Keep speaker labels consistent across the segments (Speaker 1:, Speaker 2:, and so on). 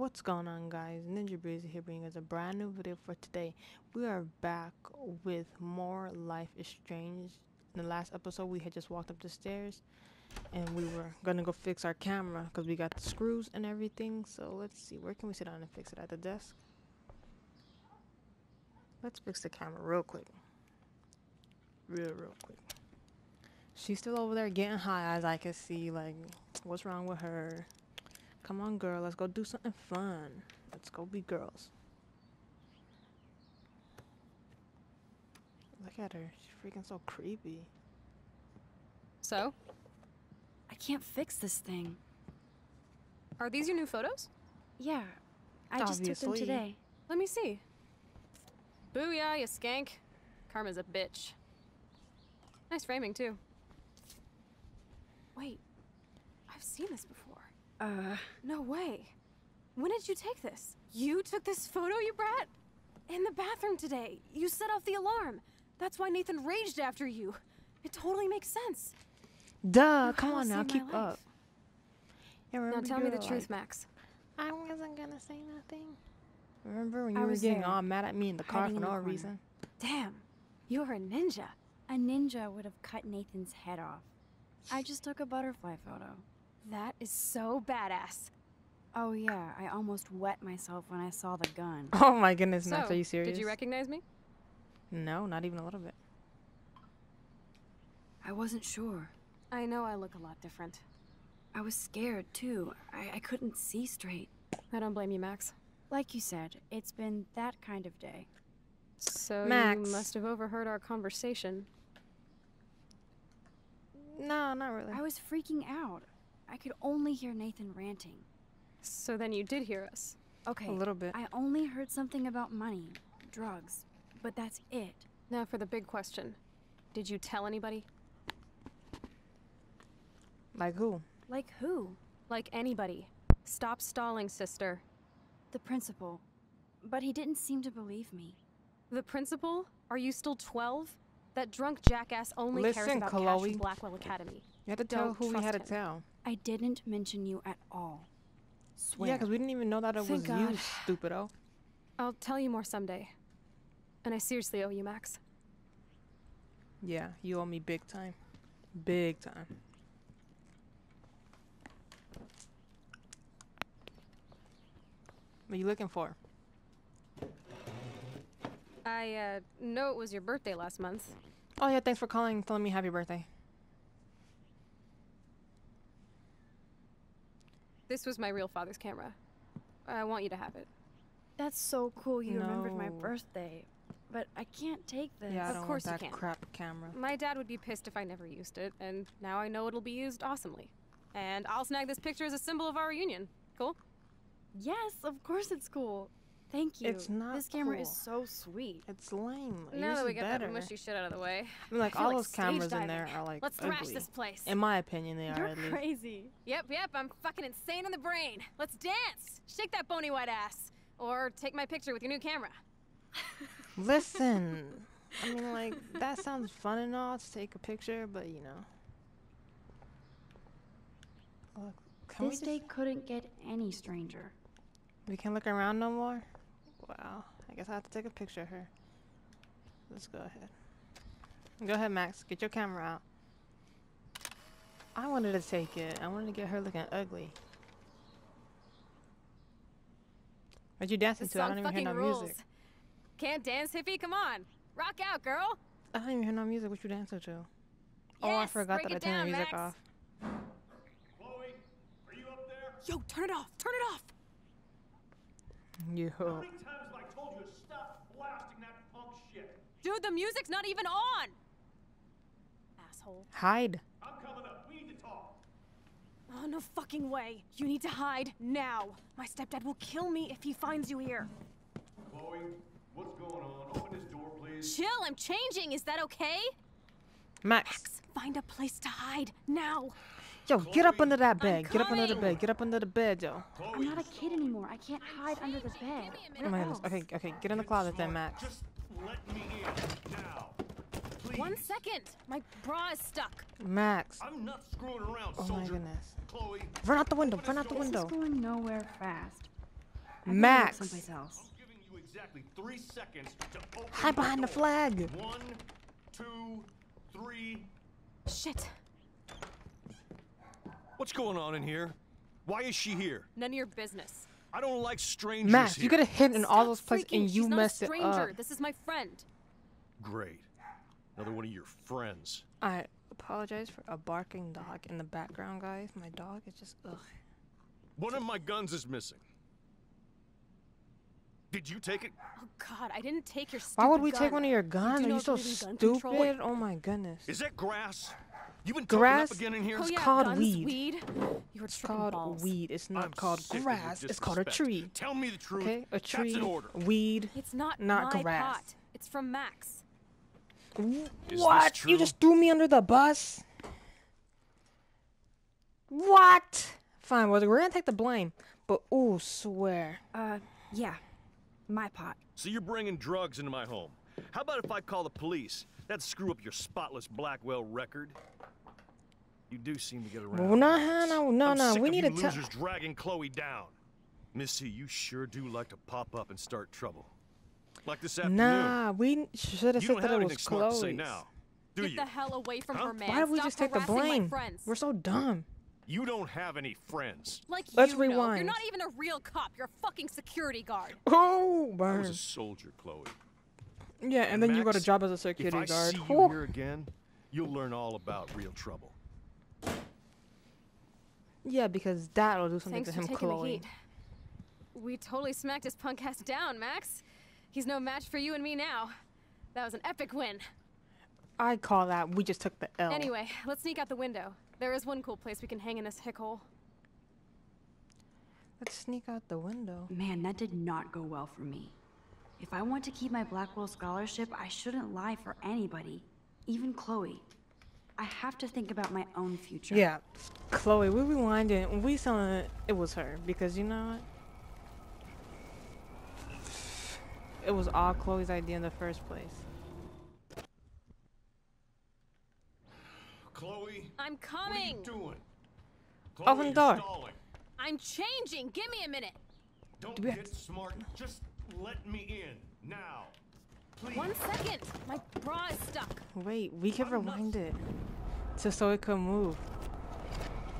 Speaker 1: What's going on guys? Ninja Breezy here bringing us a brand new video for today. We are back with more Life is Strange. In the last episode we had just walked up the stairs and we were gonna go fix our camera because we got the screws and everything. So let's see, where can we sit down and fix it? At the desk? Let's fix the camera real quick. Real, real quick. She's still over there getting high as I can see. Like, what's wrong with her? Come on, girl. Let's go do something fun. Let's go be girls. Look at her. She's freaking so creepy.
Speaker 2: So,
Speaker 3: I can't fix this thing.
Speaker 2: are these your new photos?
Speaker 3: Yeah, I just took them today.
Speaker 2: Let me see. Booyah, you skank. Karma's a bitch. Nice framing, too. Wait, I've seen this before.
Speaker 3: Uh,
Speaker 2: No way. When did you take this? You took this photo, you brat? In the bathroom today. You set off the alarm. That's why Nathan raged after you. It totally makes sense.
Speaker 1: Duh!
Speaker 2: You
Speaker 1: Come on now, keep
Speaker 2: life.
Speaker 1: up. Yeah,
Speaker 2: Now tell me the
Speaker 1: were
Speaker 2: truth, Max.
Speaker 1: I wasn't gonna say nothing. Remember when
Speaker 3: I
Speaker 1: you were getting
Speaker 3: there,
Speaker 1: all mad at me in the car for no reason?
Speaker 2: Damn, you're a ninja.
Speaker 3: a ninja would have cut Nathan's head off. I just took a butterfly photo.
Speaker 2: That is so badass.
Speaker 3: Oh yeah, I almost wet myself when I saw the gun.
Speaker 1: Oh my goodness,
Speaker 2: So,
Speaker 1: Max, are you serious?
Speaker 2: did you recognize me?
Speaker 1: no, not even a little bit.
Speaker 3: I wasn't sure.
Speaker 2: I know I look a lot different.
Speaker 3: I was scared too. I, I couldn't see straight.
Speaker 2: I don't blame you, Max.
Speaker 3: Like you said, it's been that kind of day.
Speaker 2: So
Speaker 1: Max.
Speaker 2: you must have overheard our conversation.
Speaker 1: No, not really.
Speaker 3: I was freaking out. I could only hear Nathan ranting.
Speaker 2: So then you did hear us.
Speaker 3: Okay,
Speaker 1: A little bit.
Speaker 3: I only heard something about money, drugs, but that's it.
Speaker 2: Now for the big question. Did you tell anybody?
Speaker 1: Like who?
Speaker 3: Like who?
Speaker 2: Like anybody. Stop stalling, sister.
Speaker 3: The principal. But he didn't seem to believe me.
Speaker 2: The principal? Are you still 12? That drunk jackass only cares
Speaker 1: Listen,
Speaker 2: about cash
Speaker 1: Chloe.
Speaker 2: in Blackwell Academy.
Speaker 1: You had to tell
Speaker 2: Don't
Speaker 1: who we had to tell.
Speaker 3: I didn't mention you at all. Swear.
Speaker 1: Yeah, because we didn't even know that it
Speaker 2: Thank
Speaker 1: was you,
Speaker 2: God.
Speaker 1: stupido.
Speaker 2: I'll tell you more someday. And I seriously owe you, Max.
Speaker 1: Yeah, you owe me big time. Big time. What are you looking for?
Speaker 2: I, uh, know it was your birthday last month.
Speaker 1: Oh yeah, thanks for calling and telling me happy birthday.
Speaker 2: This was my real father's camera. I want you to have it.
Speaker 3: That's so cool you remembered my birthday. But I can't take this.
Speaker 1: Yeah, I
Speaker 2: Of
Speaker 1: don't
Speaker 2: course you
Speaker 1: want that
Speaker 2: can.
Speaker 1: crap camera.
Speaker 2: My dad would be pissed if I never used it, and now I know it'll be used awesomely. And I'll snag this picture as a symbol of our reunion. Cool?
Speaker 3: Yes, of course it's cool. Thank you.
Speaker 1: It's not
Speaker 3: This camera is so sweet.
Speaker 1: It's lame.
Speaker 2: now
Speaker 1: Yours
Speaker 2: that we
Speaker 1: is
Speaker 2: get
Speaker 1: better.
Speaker 2: that mushy shit out of the way.
Speaker 1: I mean, like
Speaker 2: I feel
Speaker 1: all
Speaker 2: like
Speaker 1: those cameras
Speaker 2: stage
Speaker 1: in there are like
Speaker 2: Let's thrash this place.
Speaker 1: In my opinion, they are
Speaker 3: You're crazy.
Speaker 2: Yep, yep, I'm fucking insane in the brain. Let's dance. Shake that bony white ass. Or take my picture with your new camera.
Speaker 1: Listen, I mean, like that sounds fun and all to take a picture, but you know. Look, can
Speaker 3: this
Speaker 1: we
Speaker 3: day couldn't get any stranger.
Speaker 1: we can't look around no more? Wow, I guess I have to take a picture of her. Let's go ahead. Go ahead, Max. Get your camera out. I wanted to take it. I wanted to get her looking ugly. What you dancing
Speaker 2: This
Speaker 1: to? I don't even hear no
Speaker 2: rules.
Speaker 1: music.
Speaker 2: Can't dance, hippie? Come on. Rock out, girl.
Speaker 1: I don't even hear no music. What you dancing to? oh, I forgot that I turned the music
Speaker 2: Max.
Speaker 1: off.
Speaker 4: Chloe, are you up there?
Speaker 2: Yo, turn it off. Turn it off.
Speaker 4: How many times have I told you to stop blasting that punk shit?
Speaker 2: Dude, the music's not even on. Asshole.
Speaker 1: Hide.
Speaker 4: I'm coming up. We need to talk.
Speaker 2: Oh, no fucking way. You need to hide now. My stepdad will kill me if he finds you here.
Speaker 4: Chloe, what's going on? Open this door, please.
Speaker 2: Chill, I'm changing. Is that okay?
Speaker 1: Max.
Speaker 2: Max, find a place to hide now.
Speaker 1: Yo, get up under that bed. Get up under the bed. Get up under the bed, yo.
Speaker 3: I'm not a kid anymore. I can't hide under the bed.
Speaker 2: Give
Speaker 1: Oh my goodness. Okay, okay. Get in the closet then, Max.
Speaker 4: just let me in now. Please.
Speaker 2: One second. My bra is stuck.
Speaker 1: Max.
Speaker 4: I'm not screwing around,
Speaker 1: Oh my goodness.
Speaker 4: Chloe,
Speaker 1: Run out the window. Run out the
Speaker 4: This
Speaker 3: This
Speaker 1: window.
Speaker 3: is going nowhere fast. I
Speaker 1: Max.
Speaker 3: Someplace else.
Speaker 4: I'm giving you exactly three seconds to open
Speaker 1: Hide behind the
Speaker 4: door.
Speaker 1: flag.
Speaker 4: One, two, three.
Speaker 2: Shit.
Speaker 5: What's going on in here? Why is she here?
Speaker 2: None of your business.
Speaker 5: I don't like strangers
Speaker 1: Max,
Speaker 5: here.
Speaker 1: you could a hidden in all those places
Speaker 2: freaking.
Speaker 1: and you
Speaker 2: She's not
Speaker 1: messed
Speaker 2: a
Speaker 1: it
Speaker 2: stranger.
Speaker 1: up.
Speaker 2: This is my friend.
Speaker 5: Great. Another one of your friends.
Speaker 1: I apologize for a barking dog in the background, guys. My dog is just ugh.
Speaker 5: One of my guns is missing. Did you take it?
Speaker 2: Oh God, I didn't take your.
Speaker 1: Why would
Speaker 2: stupid
Speaker 1: we take one of your guns?
Speaker 2: do
Speaker 1: Are you so
Speaker 2: believe control?
Speaker 1: stupid? Oh my goodness.
Speaker 5: Is that grass? You been
Speaker 1: Grass?
Speaker 5: up again in here?
Speaker 2: Oh yeah,
Speaker 1: called weed.
Speaker 2: weed. You were
Speaker 1: It's called
Speaker 2: balls.
Speaker 1: weed. It's not
Speaker 5: I'm
Speaker 1: called
Speaker 5: sick of your
Speaker 1: grass. It's called a tree.
Speaker 5: Tell me the truth.
Speaker 1: Okay, a
Speaker 5: That's
Speaker 1: tree,
Speaker 5: an order.
Speaker 1: weed.
Speaker 2: It's not,
Speaker 1: Not
Speaker 2: my
Speaker 1: grass.
Speaker 2: pot. It's from Max.
Speaker 5: Is
Speaker 1: what? You just threw me under the bus? What? Fine, well, we're gonna take the blame. But ooh, swear.
Speaker 3: Uh, yeah. My pot.
Speaker 5: So you're bringing drugs into my home. How about if I call the police? That'd screw up your spotless Blackwell record. You do seem to get around.
Speaker 1: Well, no, no, no,
Speaker 5: I'm
Speaker 1: no.
Speaker 5: sick
Speaker 1: We need
Speaker 5: you
Speaker 1: to tell.
Speaker 5: losers dragging Chloe down. Missy, you sure do like to pop up and start trouble. Like this afternoon.
Speaker 1: Nah, we should have said that it
Speaker 5: anything
Speaker 1: was
Speaker 5: smart to say
Speaker 1: Chloe's.
Speaker 5: now, do
Speaker 2: Get
Speaker 5: you?
Speaker 2: the hell away from
Speaker 5: Huh?
Speaker 2: her, man.
Speaker 1: Why don't we
Speaker 2: Stop
Speaker 1: just take the blame? We're so dumb.
Speaker 5: You don't have any friends.
Speaker 2: like
Speaker 1: Let's
Speaker 2: you know. You're not even a real cop. You're a fucking security guard.
Speaker 1: Oh,
Speaker 5: I
Speaker 1: burn.
Speaker 5: was a soldier, Chloe.
Speaker 1: Yeah, and then you got a job as a security
Speaker 5: If
Speaker 1: security
Speaker 5: I
Speaker 1: guard.
Speaker 5: see you
Speaker 1: Oh.
Speaker 5: here again, you'll learn all about real trouble.
Speaker 1: Yeah, because that'll do something
Speaker 2: Thanks
Speaker 1: to
Speaker 2: for
Speaker 1: him,
Speaker 2: taking
Speaker 1: Chloe.
Speaker 2: the heat. We totally smacked his punk ass down, Max. He's no match for you and me now. That was an epic win.
Speaker 1: I call that we just took the L.
Speaker 2: Anyway, let's sneak out the window. There is one cool place we can hang in this hick hole.
Speaker 1: let's sneak out the window.
Speaker 3: Man, that did not go well for me. If I want to keep my Blackwell scholarship, I shouldn't lie for anybody, even Chloe. I have to think about my own future.
Speaker 1: Yeah, Chloe, we rewinded and we saw it, it was her because you know what? It was all Chloe's idea in the first place.
Speaker 4: Chloe,
Speaker 2: I'm
Speaker 4: what are
Speaker 2: coming.
Speaker 4: you doing?
Speaker 1: Open the door.
Speaker 4: stalling.
Speaker 2: I'm changing. Give me a minute.
Speaker 4: Don't
Speaker 1: Do
Speaker 4: get smart. Just let me in now. Please.
Speaker 2: One second. My bra is stuck.
Speaker 1: Wait, we can
Speaker 4: I'm not-
Speaker 1: rewind it to so it could move.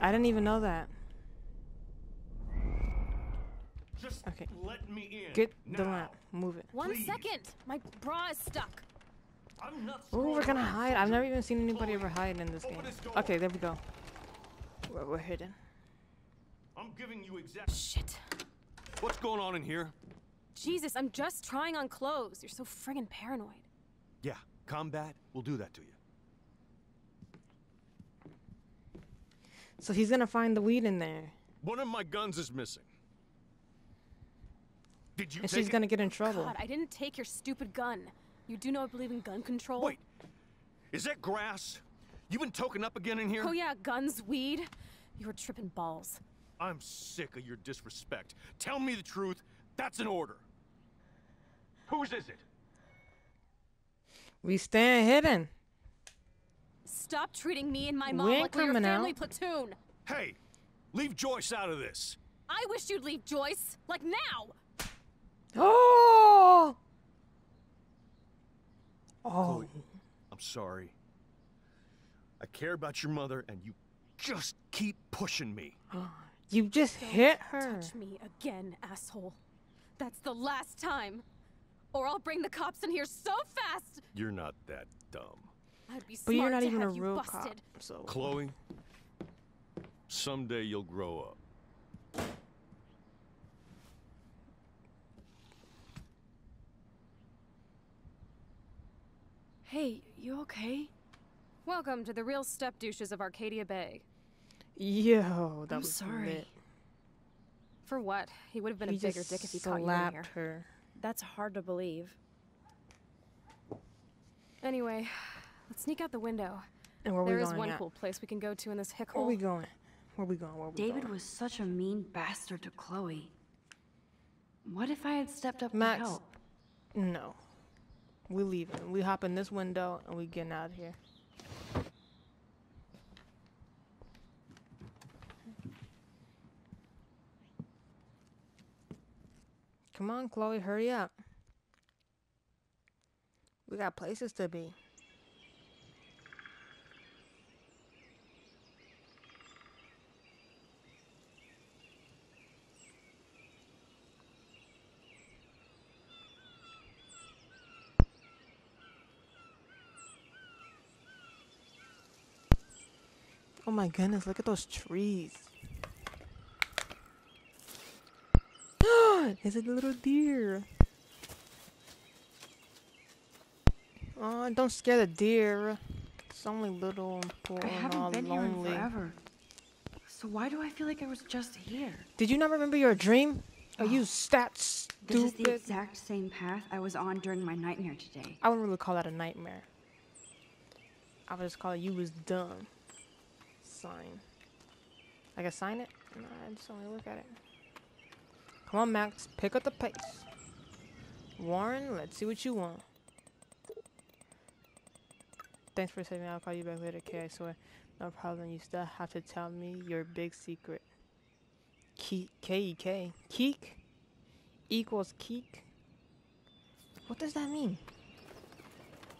Speaker 1: I didn't even know that.
Speaker 4: Just
Speaker 1: Okay.
Speaker 4: let me in.
Speaker 1: Get the
Speaker 4: now.
Speaker 1: lamp, move it.
Speaker 2: One
Speaker 4: Please.
Speaker 2: second. My bra is stuck.
Speaker 4: I'm not
Speaker 1: Oh, we're gonna hide. I've never even seen anybody ever hide in this game. Okay, there we go. We're, we're hidden.
Speaker 4: I'm giving you exact.
Speaker 2: Shit.
Speaker 5: What's going on in here?
Speaker 2: Jesus, I'm just trying on clothes. You're so friggin' paranoid.
Speaker 5: Yeah, combat will do that to you.
Speaker 1: So he's gonna find the weed in there,
Speaker 5: One of my guns is missing. Did you
Speaker 1: and
Speaker 5: take
Speaker 1: she's
Speaker 5: it?
Speaker 1: gonna get in trouble.
Speaker 2: God, I didn't take your stupid gun. You do not believe in gun control?
Speaker 5: Wait, is that grass? You been toking up again in here?
Speaker 2: Oh yeah, guns, weed. You were tripping balls.
Speaker 5: I'm sick of your disrespect. Tell me the truth. That's an order.
Speaker 4: Whose is it?
Speaker 1: We stand hidden.
Speaker 2: Stop treating me and my
Speaker 1: We
Speaker 2: mom
Speaker 1: ain't
Speaker 2: like we're your
Speaker 1: coming
Speaker 2: family
Speaker 1: out.
Speaker 2: platoon.
Speaker 5: Hey, leave Joyce out of this.
Speaker 2: I wish you'd leave Joyce. Like now.
Speaker 1: Oh. Oh.
Speaker 5: Chloe, I'm sorry. I care about your mother, and you just keep pushing me.
Speaker 1: You just hit her.
Speaker 2: Touch me again, asshole. That's the last time. Or I'll bring the cops in here so fast.
Speaker 5: You're not that dumb.
Speaker 2: I'd be
Speaker 1: But you're
Speaker 2: smart
Speaker 1: not
Speaker 2: to
Speaker 1: even a
Speaker 2: have you
Speaker 1: real
Speaker 2: busted.
Speaker 1: cop. So
Speaker 5: Chloe, someday you'll grow up.
Speaker 3: Hey, you okay?
Speaker 2: Welcome to the real step douches of Arcadia Bay.
Speaker 1: Yo, that
Speaker 3: I'm
Speaker 1: was
Speaker 3: sorry.
Speaker 1: lit.
Speaker 2: For what? He would have been
Speaker 1: He
Speaker 2: a bigger dick if he caught you in
Speaker 1: slapped
Speaker 2: here.
Speaker 1: her.
Speaker 3: That's hard to believe.
Speaker 2: Anyway, let's sneak out the window.
Speaker 1: And where
Speaker 2: There
Speaker 1: we
Speaker 2: is
Speaker 1: going
Speaker 2: one
Speaker 1: at?
Speaker 2: cool place we can go to in this hick hole.
Speaker 1: Where
Speaker 2: hole.
Speaker 1: we going? Where we going? Where we
Speaker 3: David
Speaker 1: going?
Speaker 3: was such a mean bastard to Chloe. What if I had stepped up
Speaker 1: Max.
Speaker 3: to help?
Speaker 1: No. We leaving. We hop in this window and we getting out of here. Come on, Chloe, hurry up. We got places to be. Oh my goodness, look at those trees. It's a little deer. Oh, don't scare the deer. It's only little and poor
Speaker 3: I haven't
Speaker 1: all
Speaker 3: been here in forever. So why do I feel like I was just here?
Speaker 1: Did you not remember your dream? Are you oh, stats stat
Speaker 3: This is the exact same path I was on during my nightmare today.
Speaker 1: I wouldn't really call that a nightmare. I would just call it you was dumb. Sign. I can sign it? Nah, I just only look at it. Come on, Max. Pick up the pace. Warren, let's see what you want. Thanks for saving me. I'll call you back later, Kay. I swear. No problem. You still have to tell me your big secret. Ke- K-E-K. Keek? Equals keek? What does that mean?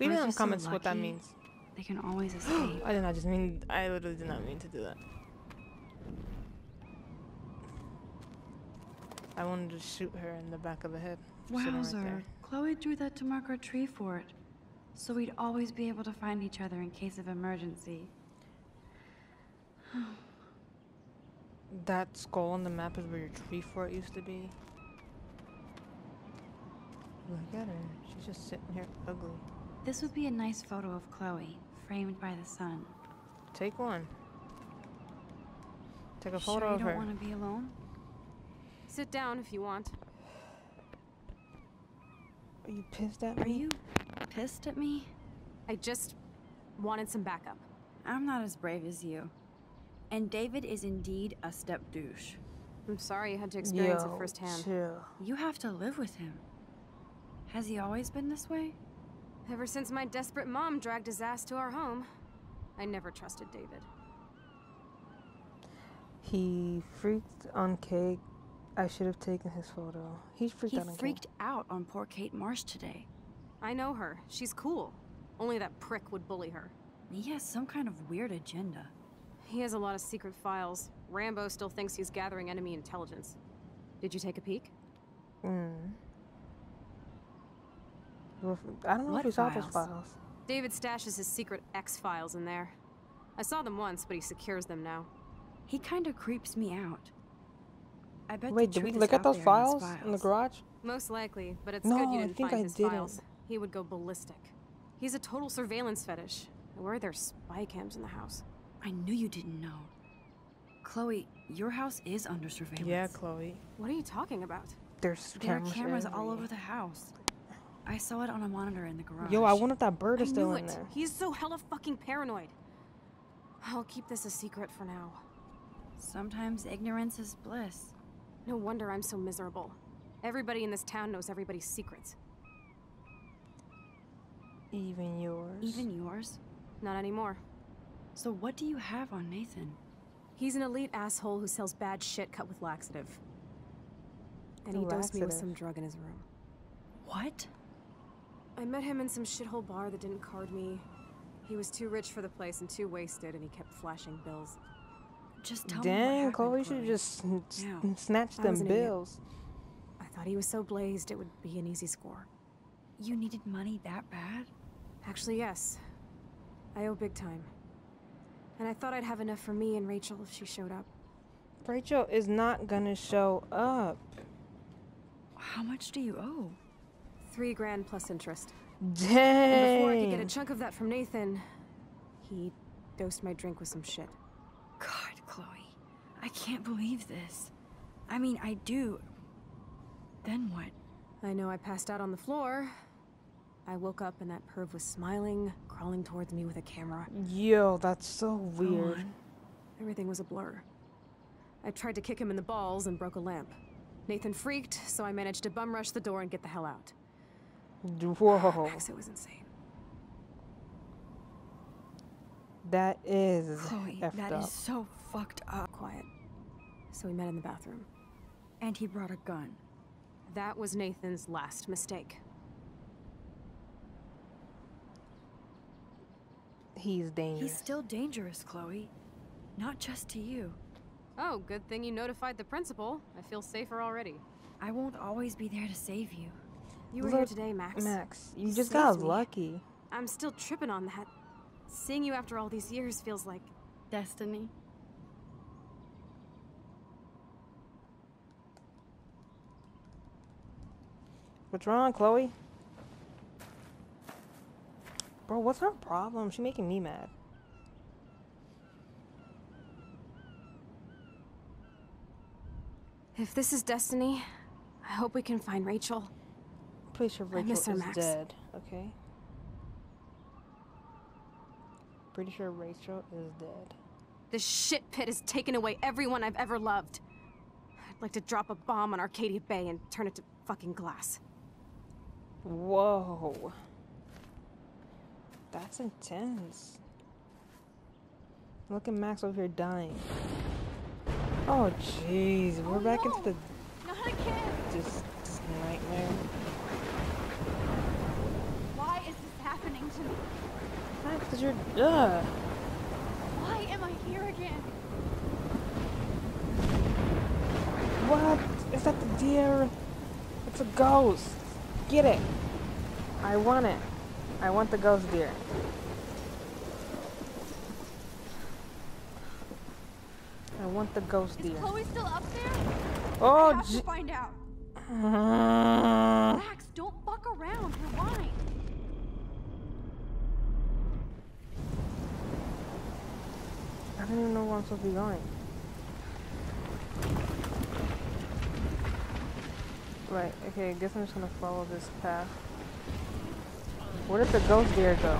Speaker 1: Leave in the
Speaker 3: so
Speaker 1: comments what that means.
Speaker 3: They can always escape.
Speaker 1: I did not just mean. I literally did not mean to do that. I wanted to shoot her in the back of the head. sitting right
Speaker 3: Wowzer. Chloe drew that to mark our tree fort. So we'd always be able to find each other in case of emergency.
Speaker 1: That skull on the map is where your tree fort used to be. Look at her. She's just sitting here ugly.
Speaker 3: This would be a nice photo of Chloe, framed by the sun.
Speaker 1: Take one. Take a photo
Speaker 3: Sure
Speaker 1: photo
Speaker 3: you
Speaker 1: of
Speaker 3: don't want to be alone?
Speaker 2: Sit down if you want.
Speaker 1: Are you pissed at me?
Speaker 3: Are you pissed at me?
Speaker 2: I just wanted some backup.
Speaker 3: I'm not as brave as you. And David is indeed a step douche.
Speaker 2: I'm sorry you had to experience
Speaker 1: Yo,
Speaker 2: it firsthand.
Speaker 1: chill.
Speaker 3: You have to live with him. Has he always been this way?
Speaker 2: Ever since my desperate mom dragged his ass to our home, I never trusted David.
Speaker 1: He freaked on Kate. I should have taken his photo. He freaked
Speaker 3: He
Speaker 1: out on
Speaker 3: freaked
Speaker 1: Kate.
Speaker 3: out on poor Kate Marsh today.
Speaker 2: I know her. She's cool. Only that prick would bully her.
Speaker 3: He has some kind of weird agenda.
Speaker 2: He has a lot of secret files. Rambo still thinks he's gathering enemy intelligence. Did you take a peek?
Speaker 1: Mm. I don't know
Speaker 3: What
Speaker 1: if we saw those
Speaker 3: files?
Speaker 1: files.
Speaker 2: David stashes his secret X files in there. I saw them once, but he secures them now.
Speaker 3: He kind of creeps me out. I bet
Speaker 1: Wait, did we look at those
Speaker 3: there in
Speaker 1: files in the garage?
Speaker 2: Most likely, but it's
Speaker 1: No,
Speaker 2: good you didn't
Speaker 1: think
Speaker 2: find
Speaker 1: I
Speaker 2: his
Speaker 1: didn't.
Speaker 2: files. He would go ballistic. He's a total surveillance fetish. Where are there spy cams in the house?
Speaker 3: I knew you didn't know. Chloe, your house is under surveillance.
Speaker 1: Yeah, Chloe.
Speaker 2: What are you talking about?
Speaker 1: There's cameras,
Speaker 3: There are
Speaker 1: cameras,
Speaker 3: cameras all over the house. I saw it on a monitor in the garage.
Speaker 1: Yo, I wonder if that bird
Speaker 2: I
Speaker 1: is still
Speaker 2: knew
Speaker 1: in
Speaker 2: it.
Speaker 1: there.
Speaker 2: He's so hella fucking paranoid. I'll keep this a secret for now.
Speaker 3: Sometimes ignorance is bliss.
Speaker 2: No wonder I'm so miserable. Everybody in this town knows everybody's secrets.
Speaker 1: Even yours.
Speaker 3: Even yours.
Speaker 2: Not anymore.
Speaker 3: So what do you have on Nathan?
Speaker 2: He's an elite asshole who sells bad shit cut with laxative. And he dosed me with some drug in his room.
Speaker 3: What?
Speaker 2: I met him in some shithole bar that didn't card me. He was too rich for the place and too wasted, and he kept flashing bills.
Speaker 3: Just tell me
Speaker 1: Dang,
Speaker 3: happened,
Speaker 1: Chloe, you should
Speaker 3: Chloe.
Speaker 1: just sn- s-
Speaker 3: Now.
Speaker 1: snatch them
Speaker 2: was idiot.
Speaker 1: bills.
Speaker 2: I thought he was so blazed it would be an easy score.
Speaker 3: You needed money that bad?
Speaker 2: Actually, yes. I owe big time. And I thought I'd have enough for me and Rachel if she showed up.
Speaker 1: Rachel is not gonna show up.
Speaker 3: How much do you owe?
Speaker 2: Three grand plus interest.
Speaker 1: Dang.
Speaker 2: And before I could get a chunk of that from Nathan, he dosed my drink with some shit.
Speaker 3: God, Chloe. I can't believe this. I mean, I do. Then what?
Speaker 2: I know I passed out on the floor. I woke up and that perv was smiling, crawling towards me with a camera.
Speaker 1: Yo, that's so weird.
Speaker 2: Everything was a blur. I tried to kick him in the balls and broke a lamp. Nathan freaked, so I managed to bum rush the door and get the hell out.
Speaker 1: Whoa,
Speaker 2: Max, it was insane.
Speaker 1: that is
Speaker 3: Chloe,
Speaker 1: effed
Speaker 3: that
Speaker 1: up.
Speaker 3: is so fucked up.
Speaker 2: Quiet. So we met in the bathroom.
Speaker 3: And he brought a gun.
Speaker 2: That was Nathan's last mistake.
Speaker 1: He's dangerous.
Speaker 3: He's still dangerous, Chloe. Not just to you.
Speaker 2: Oh, good thing you notified the principal. I feel safer already.
Speaker 3: I won't always be there to save you.
Speaker 2: You were here today, Max.
Speaker 1: Max, you just
Speaker 2: Saved
Speaker 1: got
Speaker 2: me.
Speaker 1: lucky.
Speaker 2: I'm still tripping on that. Seeing you after all these years feels like
Speaker 3: Destiny.
Speaker 1: What's wrong, Chloe? Bro, what's her problem? She making me mad.
Speaker 2: If this is destiny, I hope we can find Rachel.
Speaker 1: Pretty sure Rachel is
Speaker 2: Max.
Speaker 1: dead. Okay. Pretty sure Rachel is dead.
Speaker 2: This shit pit has taken away everyone I've ever loved. I'd like to drop a bomb on Arcadia Bay and turn it to fucking glass.
Speaker 1: Whoa. That's intense. Look at Max over here dying. Oh jeez, we're oh, back into the
Speaker 6: Not again!
Speaker 1: this, this nightmare.
Speaker 6: Why is this happening to me?
Speaker 1: Max, cause you're ugh.
Speaker 6: Why am I here again?
Speaker 1: What? Is that the deer? It's a ghost. Get it. I want it. I want the ghost deer. I want the ghost
Speaker 6: Is
Speaker 1: deer.
Speaker 6: Chloe still up there?
Speaker 1: Oh,
Speaker 6: I have to find out.
Speaker 1: I
Speaker 6: Max, don't fuck around. Rewind.
Speaker 1: don't even know where I'm supposed to be going. Right, okay, I guess I'm just gonna follow this path. Where did the ghost deer go?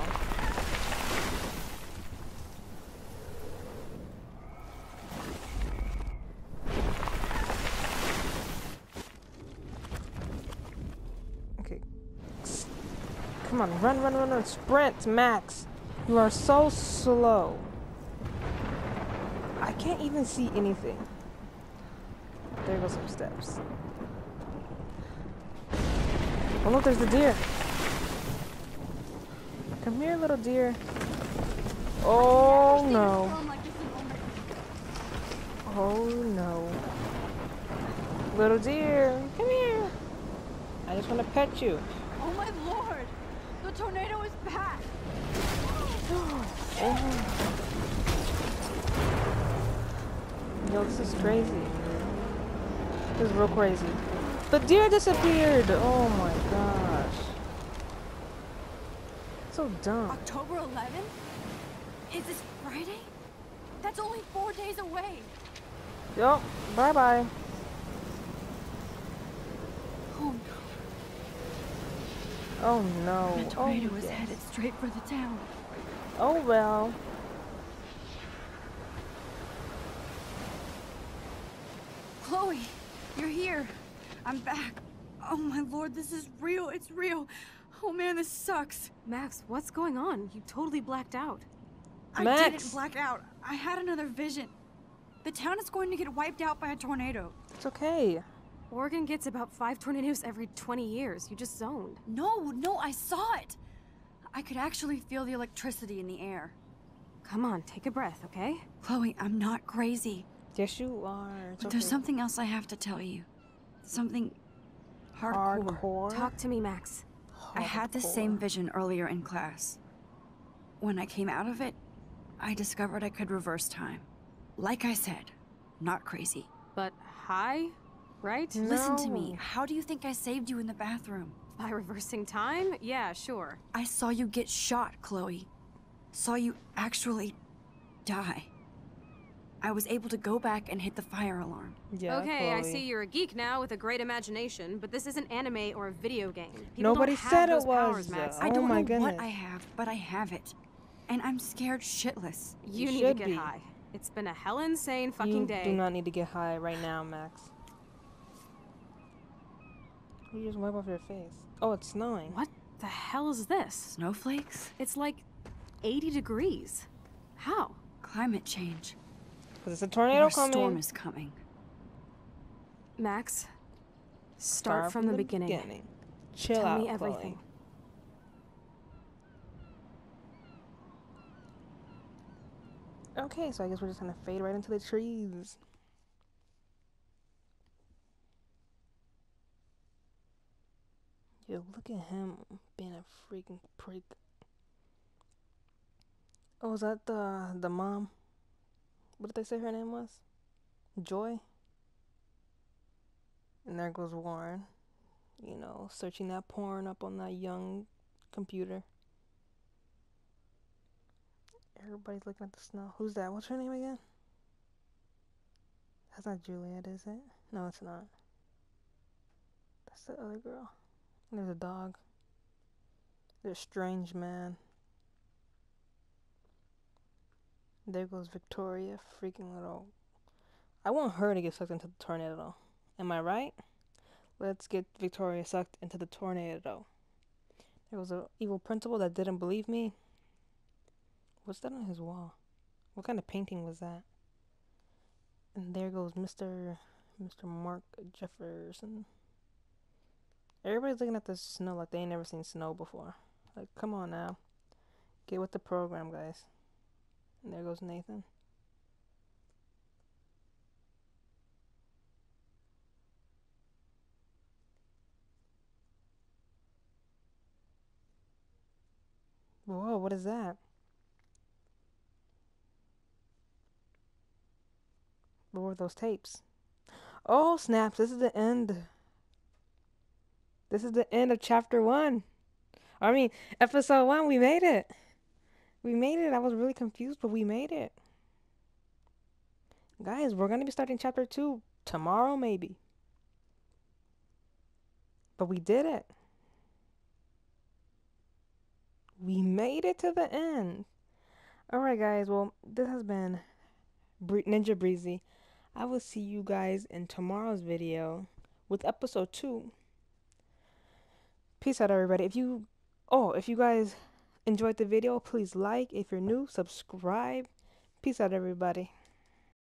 Speaker 1: Okay. Come on, run, run, run, run, sprint, Max! You are so slow. I can't even see anything. There go some steps. Oh look, there's the deer. Come here, little deer. Oh no.
Speaker 6: Storm like this in Omaha.
Speaker 1: Oh no. Little deer, come here. I just want to pet you.
Speaker 6: Oh my lord! The tornado is back! Oh.
Speaker 1: Yo, this is crazy. This is real crazy. The deer disappeared! Oh my gosh. So dumb.
Speaker 6: October 11th? Is this Friday? That's only four days away.
Speaker 1: Yup, bye bye.
Speaker 6: Oh no.
Speaker 1: Oh no.
Speaker 3: The oh, tornado
Speaker 1: oh,
Speaker 3: was
Speaker 1: yes.
Speaker 3: headed straight for the town.
Speaker 1: Oh well.
Speaker 3: Chloe, you're here. I'm back. Oh my lord, this is real. It's real. Oh man, this sucks.
Speaker 2: Max, what's going on? You totally blacked out.
Speaker 1: Max.
Speaker 3: I didn't black out. I had another vision. The town is going to get wiped out by a tornado.
Speaker 1: It's okay.
Speaker 2: Oregon gets about five tornadoes every 20 years. You just zoned.
Speaker 3: No, no, I saw it. I could actually feel the electricity in the air.
Speaker 2: Come on, take a breath, okay?
Speaker 3: Chloe, I'm not crazy.
Speaker 1: Yes, you are. It's
Speaker 3: But there's something else I have to tell you. Something hardcore.
Speaker 1: hardcore.
Speaker 2: Talk to me, Max.
Speaker 3: I had the same vision earlier in class. When I came out of it, I discovered I could reverse time. Like I said, not crazy.
Speaker 2: But high, right?
Speaker 3: Listen to me. How do you think I saved you in the bathroom?
Speaker 2: By reversing time? Yeah, sure.
Speaker 3: I saw you get shot, Chloe. Saw you actually die. I was able to go back and hit the fire alarm.
Speaker 1: Yeah,
Speaker 2: okay, I see you're a geek now with a great imagination, but this isn't anime or a video game. People
Speaker 1: Nobody
Speaker 2: don't have
Speaker 1: said it
Speaker 2: those powers,
Speaker 1: was,
Speaker 2: Max.
Speaker 1: though.
Speaker 3: I
Speaker 1: Oh
Speaker 3: don't
Speaker 1: my
Speaker 3: know what. I have, but I have it. And I'm scared shitless.
Speaker 2: You,
Speaker 1: You
Speaker 2: need to get
Speaker 1: be.
Speaker 2: high. It's been a hell insane fucking
Speaker 1: you
Speaker 2: day.
Speaker 1: do not need to get high right now, Max. You just wipe off your face. Oh, it's snowing.
Speaker 2: What the hell is this?
Speaker 3: Snowflakes?
Speaker 2: It's like 80 degrees. How?
Speaker 3: Climate change.
Speaker 1: Because it's a tornado
Speaker 3: Or a
Speaker 1: coming.
Speaker 3: storm is coming.
Speaker 2: Max, Start, from, the, beginning.
Speaker 1: Chill
Speaker 2: Tell
Speaker 1: out,
Speaker 2: me
Speaker 1: Chloe.
Speaker 2: everything.
Speaker 1: Okay, so I guess we're just gonna fade right into the trees. Yo, look at him being a freaking prick. Oh, is that the the mom? What did they say her name was? Joy. And there goes Warren. You know, searching that porn up on that young computer. Everybody's looking at the snow. Who's that? What's her name again? That's not Juliet, is it? No, it's not. That's the other girl. There's a dog. There's a strange man. There goes Victoria, freaking little. I want her to get sucked into the tornado. Am I right? Let's get Victoria sucked into the tornado. There was a evil principal that didn't believe me. What's that on his wall? What kind of painting was that? And there goes Mr. Mr. Mark Jefferson. Everybody's looking at the snow like they ain't never seen snow before. Like, come on now. Get with the program, guys. And there goes Nathan. Whoa, what is that? What were those tapes? Oh, snaps. This is the end. This is the end of chapter one. I mean, episode one, we made it. We made it. I was really confused, but we made it. Guys, we're going to be starting chapter two tomorrow, maybe. But we did it. We made it to the end. All right, guys. Well, this has been Ninja Breezy. I will see you guys in tomorrow's video with episode two. Peace out, everybody. If you, oh, if you guys enjoyed the video, please like. If you're new, subscribe. Peace out, everybody.